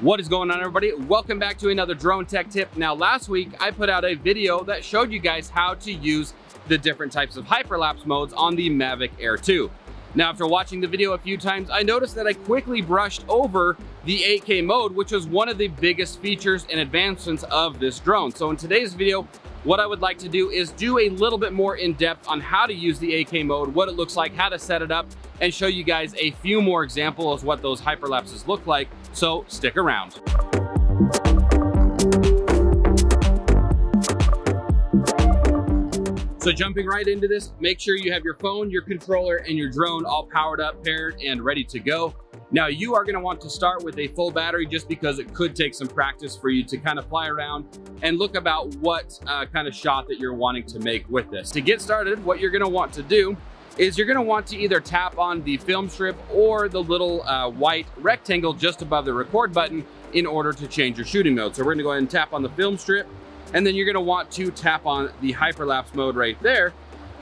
What is going on everybody? Welcome back to another drone tech tip. Now last week I put out a video that showed you guys how to use the different types of hyperlapse modes on the Mavic Air 2. Now after watching the video a few times, I noticed that I quickly brushed over the 8K mode, which was one of the biggest features and advancements of this drone. So in today's video, what I would like to do is do a little bit more in depth on how to use the 8K mode, what it looks like, how to set it up, and show you guys a few more examples of what those hyperlapses look like so stick around. So jumping right into this, make sure you have your phone, your controller, and your drone all powered up, paired, and ready to go. Now you are gonna want to start with a full battery just because it could take some practice for you to kind of fly around and look about what uh, kind of shot that you're wanting to make with this. To get started, what you're gonna want to do is you're gonna want to either tap on the film strip or the little uh, white rectangle just above the record button in order to change your shooting mode. So we're gonna go ahead and tap on the film strip and then you're gonna want to tap on the hyperlapse mode right there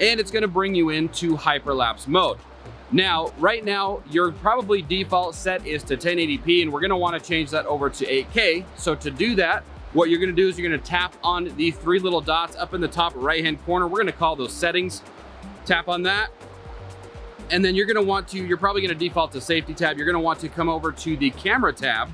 and it's gonna bring you into hyperlapse mode. Now, right now, your probably default set is to 1080p and we're gonna wanna change that over to 8K. So to do that, what you're gonna do is you're gonna tap on the three little dots up in the top right-hand corner. We're gonna call those settings. Tap on that and then you're gonna want to, you're probably gonna default to safety tab. You're gonna want to come over to the camera tab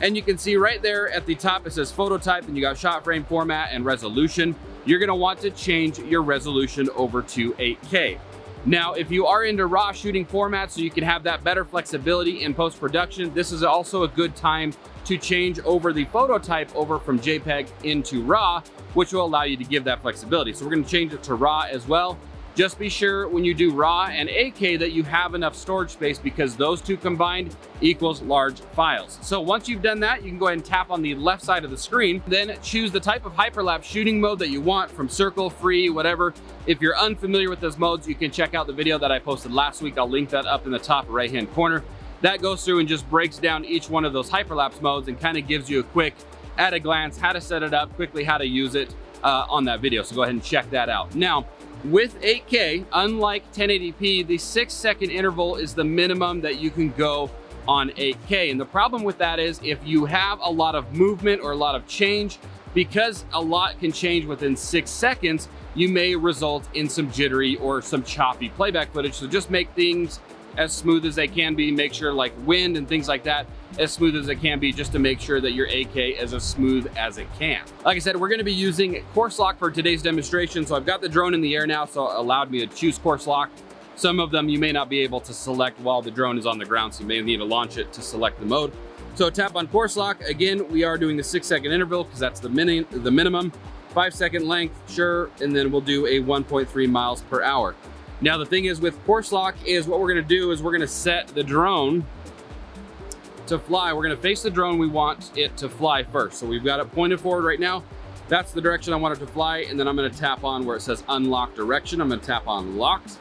and you can see right there at the top, it says photo type and you got shot frame format and resolution. You're gonna want to change your resolution over to 8K. Now, if you are into raw shooting format so you can have that better flexibility in post-production, this is also a good time to change over the photo type over from JPEG into RAW, which will allow you to give that flexibility. So we're gonna change it to RAW as well. Just be sure when you do RAW and 8K that you have enough storage space because those two combined equals large files. So once you've done that, you can go ahead and tap on the left side of the screen, then choose the type of hyperlapse shooting mode that you want from circle, free, whatever. If you're unfamiliar with those modes, you can check out the video that I posted last week. I'll link that up in the top right hand corner. That goes through and just breaks down each one of those hyperlapse modes and kind of gives you a quick at a glance how to set it up, quickly how to use it uh, on that video. So go ahead and check that out. Now, with 8K, unlike 1080p, the six second interval is the minimum that you can go on 8K. And the problem with that is if you have a lot of movement or a lot of change, because a lot can change within six seconds, you may result in some jittery or some choppy playback footage. So just make things as smooth as they can be. Make sure like wind and things like that as smooth as it can be just to make sure that your 8K is as smooth as it can. Like I said, we're gonna be using course lock for today's demonstration. So I've got the drone in the air now, so it allowed me to choose course lock. Some of them you may not be able to select while the drone is on the ground, so you may need to launch it to select the mode. So tap on course lock. Again, we are doing the six second interval because that's the, mini the minimum. Five second length, sure, and then we'll do a 1.3 miles per hour. Now the thing is with course lock is what we're gonna do is we're gonna set the drone to fly. We're gonna face the drone we want it to fly first. So we've got it pointed forward right now. That's the direction I want it to fly. And then I'm gonna tap on where it says unlock direction. I'm gonna tap on locked.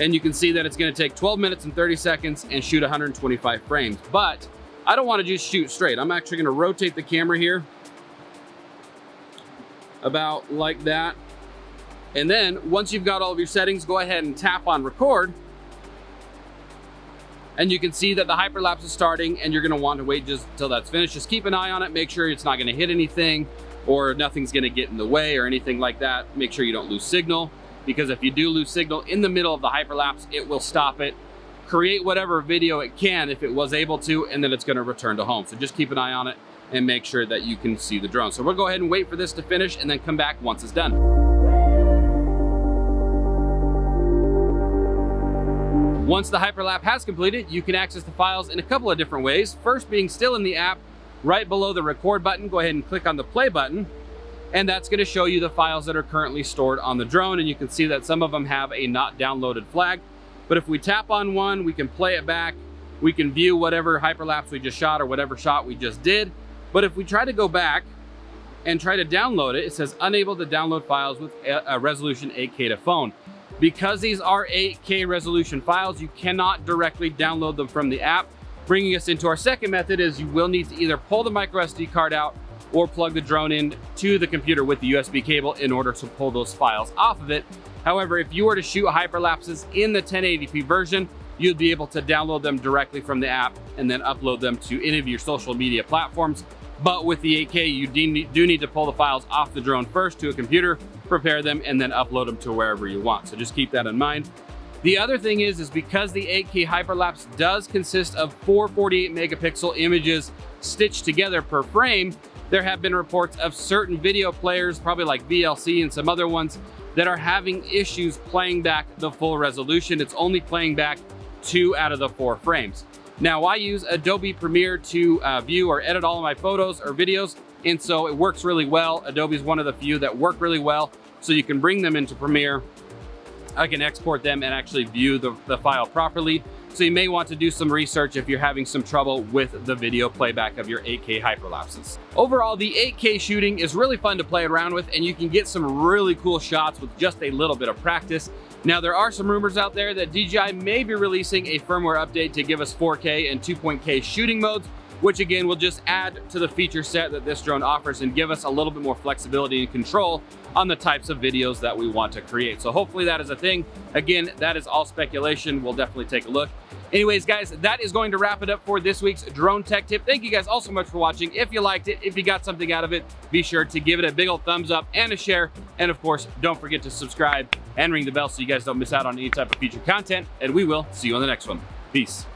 And you can see that it's gonna take 12 minutes and 30 seconds and shoot 125 frames. But I don't wanna just shoot straight. I'm actually gonna rotate the camera here about like that and then once you've got all of your settings, go ahead and tap on record. And you can see that the hyperlapse is starting and you're gonna want to wait just until that's finished. Just keep an eye on it, make sure it's not gonna hit anything or nothing's gonna get in the way or anything like that. Make sure you don't lose signal because if you do lose signal in the middle of the hyperlapse, it will stop it, create whatever video it can if it was able to, and then it's gonna return to home. So just keep an eye on it and make sure that you can see the drone. So we'll go ahead and wait for this to finish and then come back once it's done. Once the hyperlapse has completed, you can access the files in a couple of different ways. First being still in the app, right below the record button, go ahead and click on the play button, and that's gonna show you the files that are currently stored on the drone, and you can see that some of them have a not downloaded flag. But if we tap on one, we can play it back, we can view whatever hyperlapse we just shot or whatever shot we just did. But if we try to go back and try to download it, it says unable to download files with a resolution 8K to phone. Because these are 8K resolution files, you cannot directly download them from the app. Bringing us into our second method is you will need to either pull the micro SD card out or plug the drone in to the computer with the USB cable in order to pull those files off of it. However, if you were to shoot hyperlapses in the 1080p version, you'd be able to download them directly from the app and then upload them to any of your social media platforms. But with the 8K, you do need to pull the files off the drone first to a computer, prepare them, and then upload them to wherever you want. So just keep that in mind. The other thing is, is because the 8K Hyperlapse does consist of four 48 megapixel images stitched together per frame, there have been reports of certain video players, probably like VLC and some other ones, that are having issues playing back the full resolution. It's only playing back two out of the four frames. Now I use Adobe Premiere to uh, view or edit all of my photos or videos, and so it works really well. Adobe is one of the few that work really well, so you can bring them into Premiere. I can export them and actually view the, the file properly. So you may want to do some research if you're having some trouble with the video playback of your 8K hyperlapses. Overall, the 8K shooting is really fun to play around with and you can get some really cool shots with just a little bit of practice. Now there are some rumors out there that DJI may be releasing a firmware update to give us 4K and 2.K shooting modes, which again will just add to the feature set that this drone offers and give us a little bit more flexibility and control on the types of videos that we want to create. So hopefully that is a thing. Again, that is all speculation. We'll definitely take a look. Anyways, guys, that is going to wrap it up for this week's drone tech tip. Thank you guys all so much for watching. If you liked it, if you got something out of it, be sure to give it a big old thumbs up and a share. And of course, don't forget to subscribe and ring the bell so you guys don't miss out on any type of future content. And we will see you on the next one. Peace.